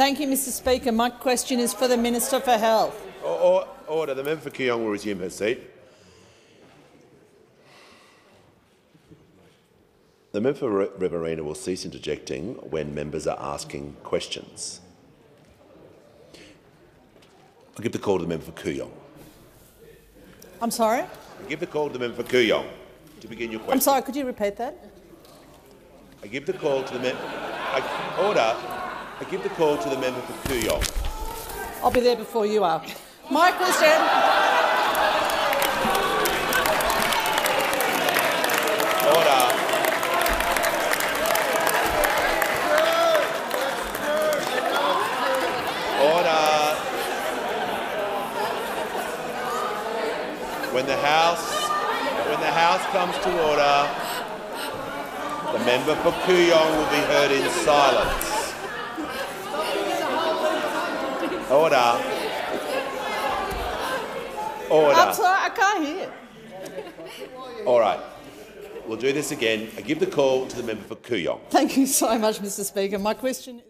Thank you, Mr Speaker. My question is for the Minister for Health. Or, or, order. The member for Kooyong will resume her seat. The member for Riverina will cease interjecting when members are asking questions. I'll give the call to the member for Kooyong. I'm sorry? I give the call to the member for Kooyong to begin your question. I'm sorry, could you repeat that? I give the call to the member. Order. I give the call to the member for Kooyong. I'll be there before you are. My question. Order. Order. When the House when the House comes to order, the member for Kooyong will be heard in silence. Order. Order. I'm sorry, I can't hear. All right. We'll do this again. I give the call to the member for Kooyong. Thank you so much, Mr Speaker. My question is